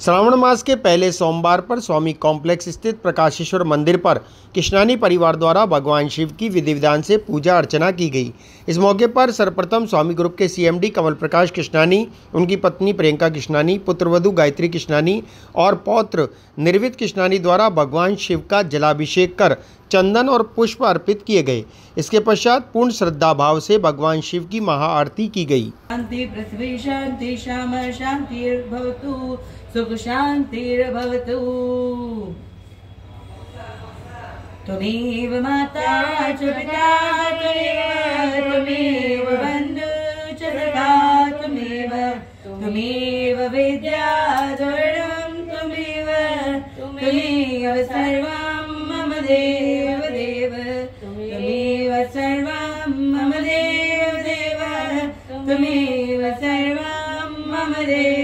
श्रावण मास के पहले सोमवार पर स्वामी कॉम्प्लेक्स स्थित प्रकाशेश्वर मंदिर पर कृष्णानी परिवार द्वारा भगवान शिव की विधि विधान से पूजा अर्चना की गई। इस मौके पर सर्वप्रथम स्वामी ग्रुप के सीएमडी कमल प्रकाश कृष्णानी, उनकी पत्नी प्रियंका कृष्णानी, पुत्रवधु गायत्री कृष्णानी और पौत्र निर्वित कृष्णानी द्वारा भगवान शिव का जलाभिषेक कर चंदन और पुष्प अर्पित किए गए। इसके पश्चात पूर्ण श्रद्धा भाव से भगवान शिव की महाआरती की गई। शांति पृथ्वी, शांति श्याम, शांतिर्भवतु। सुख त्वमेव माता च पिता च सखा विद्या त्वमेव। मम देव। त्वमेव सर्वं मम देव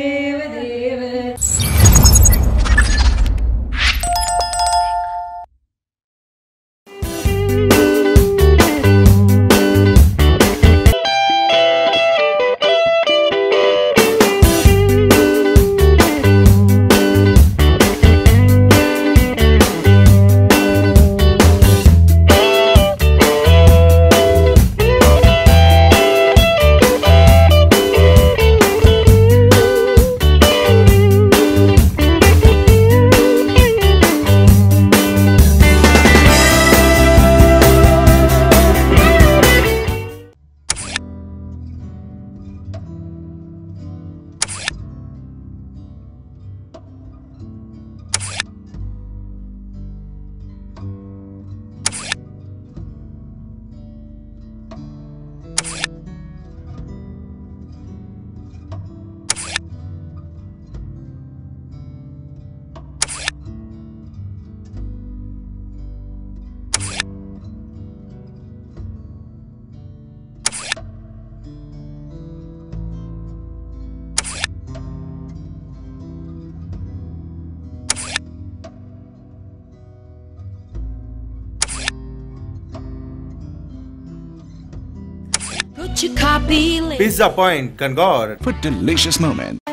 Pizza Point, Kangor. for delicious moment.